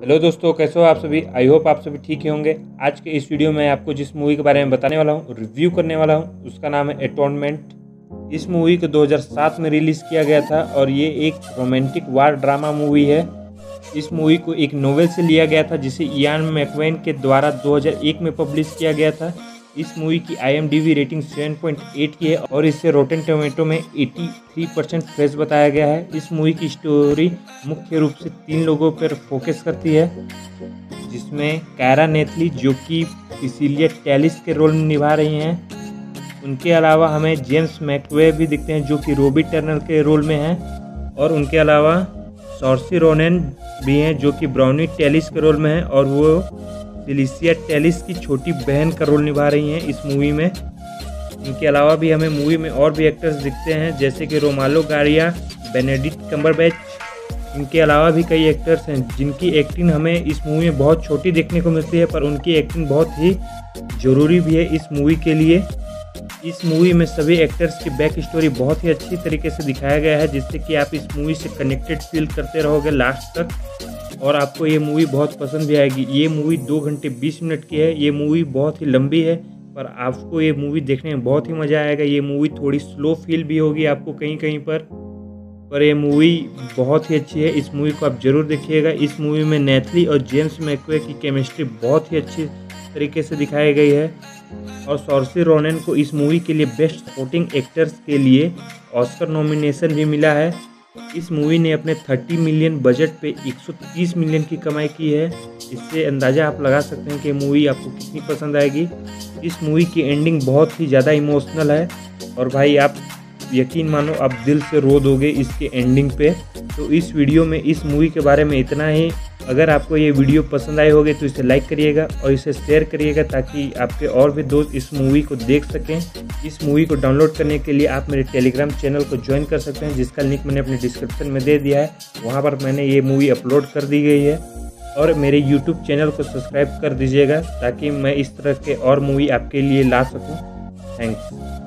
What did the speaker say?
Hello दोस्तों, कैसे हो आप सभी? आई होप आप सभी ठीक ही होंगे। आज के इस वीडियो में आपको जिस मूवी के बारे में बताने वाला हूँ रिव्यू करने वाला हूँ, उसका नाम है एटोनमेंट इस मूवी को 2007 में रिलीज़ किया गया था और ये एक रोमांटिक वार ड्रामा मूवी है। इस मूवी को एक नोवेल से लिया गया था, जिसे इयान मैकवेन के द्वारा 2001 में पब्लिश किया गया था। इस मूवी की आई रेटिंग 7.8 की है और इसे रोटन टोमेटो में 83 परसेंट फ्रेश बताया गया है। इस मूवी की स्टोरी मुख्य रूप से तीन लोगों पर फोकस करती है, जिसमें कैरा नेथली जो कि इसीलिए टैलिस के रोल में निभा रही हैं। उनके अलावा हमें जेम्स मैकवे भी दिखते हैं, जो कि रोबी टर्नल के रोल में हैं। और उनके अलावा सॉर्सी रोनन भी हैं, जो कि ब्राउनी टेलिस के रोल में हैं, और वो सिलिसिया टेलिस की छोटी बहन का रोल निभा रही हैं इस मूवी में। इनके अलावा भी हमें मूवी में और भी एक्टर्स दिखते हैं, जैसे कि रोमालो गारिया, बेनेडिक्ट कम्बरबैच। इनके अलावा भी कई एक्टर्स हैं, जिनकी एक्टिंग हमें इस मूवी में बहुत छोटी देखने को मिलती है, पर उनकी एक्टिंग बहुत ही ज़रूरी भी है इस मूवी के लिए। इस मूवी में सभी एक्टर्स की बैक स्टोरी बहुत ही अच्छी तरीके से दिखाया गया है, जिससे कि आप इस मूवी से कनेक्टेड फील करते रहोगे लास्ट तक। और आपको ये मूवी बहुत पसंद भी आएगी। ये मूवी दो घंटे बीस मिनट की है। ये मूवी बहुत ही लंबी है, पर आपको ये मूवी देखने में बहुत ही मज़ा आएगा। ये मूवी थोड़ी स्लो फील भी होगी आपको कहीं कहीं पर पर ये मूवी बहुत ही अच्छी है। इस मूवी को आप ज़रूर देखिएगा। इस मूवी में नेथली और जेम्स मैकवे की केमिस्ट्री बहुत ही अच्छी तरीके से दिखाई गई है। और सॉर्सी रोनन को इस मूवी के लिए बेस्ट सपोर्टिंग एक्टर्स के लिए ऑस्कर नॉमिनेशन भी मिला है। इस मूवी ने अपने 30 मिलियन बजट पे 130 मिलियन की कमाई की है। इससे अंदाज़ा आप लगा सकते हैं कि मूवी आपको कितनी पसंद आएगी। इस मूवी की एंडिंग बहुत ही ज़्यादा इमोशनल है। और भाई आप यकीन मानो, आप दिल से रो दोगे इसके एंडिंग पे। तो इस वीडियो में, इस मूवी के बारे में इतना ही। अगर आपको ये वीडियो पसंद आए होगे तो इसे लाइक करिएगा और इसे शेयर करिएगा ताकि आपके और भी दोस्त इस मूवी को देख सकें। इस मूवी को डाउनलोड करने के लिए आप मेरे टेलीग्राम चैनल को ज्वाइन कर सकते हैं, जिसका लिंक मैंने अपने डिस्क्रिप्शन में दे दिया है। वहाँ पर मैंने ये मूवी अपलोड कर दी गई है। और मेरे यूट्यूब चैनल को सब्सक्राइब कर दीजिएगा ताकि मैं इस तरह के और मूवी आपके लिए ला सकूँ। थैंक्स